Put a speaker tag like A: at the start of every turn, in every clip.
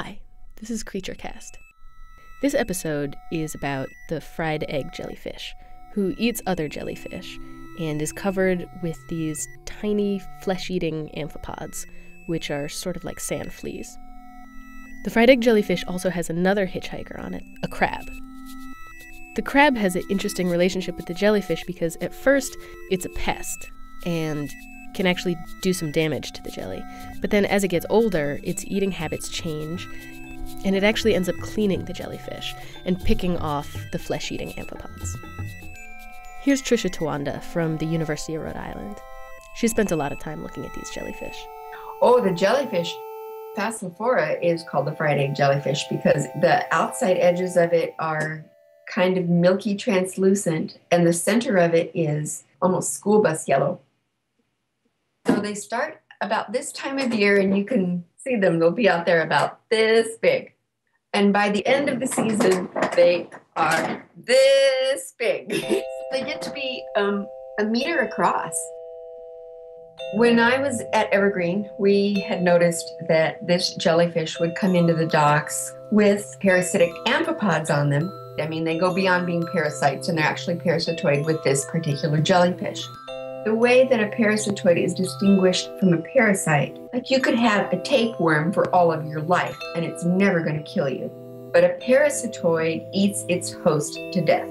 A: Hi, this is CreatureCast. This episode is about the fried egg jellyfish, who eats other jellyfish and is covered with these tiny flesh eating amphipods, which are sort of like sand fleas. The fried egg jellyfish also has another hitchhiker on it, a crab. The crab has an interesting relationship with the jellyfish because at first it's a pest and can actually do some damage to the jelly. But then as it gets older, its eating habits change and it actually ends up cleaning the jellyfish and picking off the flesh eating amphipods. Here's Trisha Towanda from the University of Rhode Island. She spent a lot of time looking at these jellyfish.
B: Oh, the jellyfish. Phacellophora is called the fried egg jellyfish because the outside edges of it are kind of milky translucent, and the center of it is almost school bus yellow. So they start about this time of year, and you can see them. They'll be out there about this big. And by the end of the season, they are this big. they get to be um, a meter across. When I was at Evergreen, we had noticed that this jellyfish would come into the docks with parasitic amphipods on them. I mean, they go beyond being parasites and they're actually parasitoid with this particular jellyfish. The way that a parasitoid is distinguished from a parasite, like you could have a tapeworm for all of your life and it's never going to kill you. But a parasitoid eats its host to death.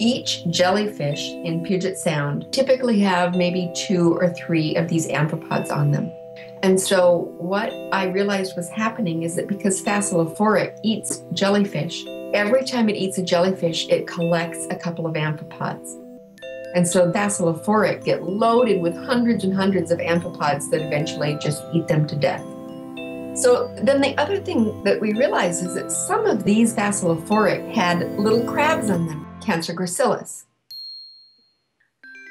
B: Each jellyfish in Puget Sound typically have maybe two or three of these amphipods on them. And so what I realized was happening is that because Phacellophora eats jellyfish, every time it eats a jellyfish, it collects a couple of amphipods. And so Phacellophora get loaded with hundreds and hundreds of amphipods that eventually just eat them to death. So then the other thing that we realized is that some of these Phacellophora had little crabs on them. Cancer gracilis.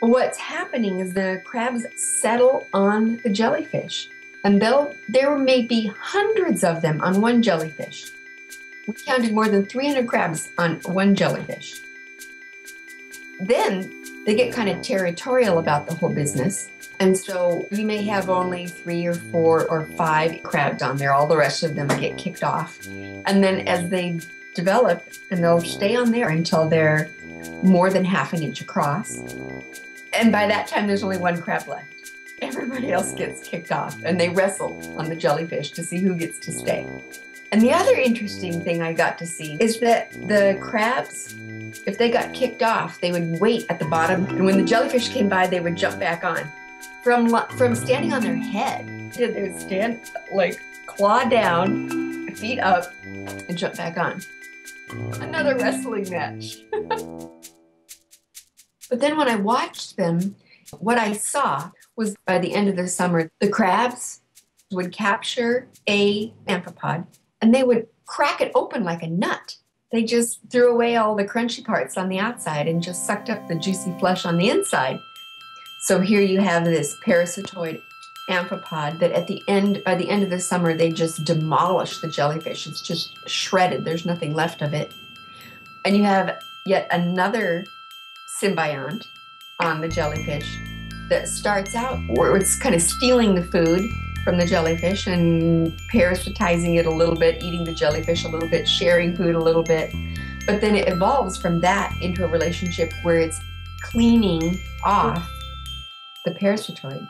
B: What's happening is the crabs settle on the jellyfish, and there may be hundreds of them on one jellyfish. We counted more than 300 crabs on one jellyfish. Then they get kind of territorial about the whole business. And so you may have only three or four or five crabs on there. All the rest of them get kicked off. And then as they develop and they'll stay on there until they're more than half an inch across. And by that time, there's only one crab left. Everybody else gets kicked off and they wrestle on the jellyfish to see who gets to stay. And the other interesting thing I got to see is that the crabs, if they got kicked off, they would wait at the bottom. And when the jellyfish came by, they would jump back on. From, from standing on their head, they would stand like claw down, feet up, and jump back on. Another wrestling match. but then when I watched them, what I saw was by the end of the summer, the crabs would capture a amphipod and they would crack it open like a nut. They just threw away all the crunchy parts on the outside and just sucked up the juicy flesh on the inside. So here you have this parasitoid amphipod that at the end by the end of the summer they just demolish the jellyfish it's just shredded there's nothing left of it and you have yet another symbiont on the jellyfish that starts out where it's kind of stealing the food from the jellyfish and parasitizing it a little bit eating the jellyfish a little bit sharing food a little bit. But then it evolves from that into a relationship where it's cleaning off the parasitoid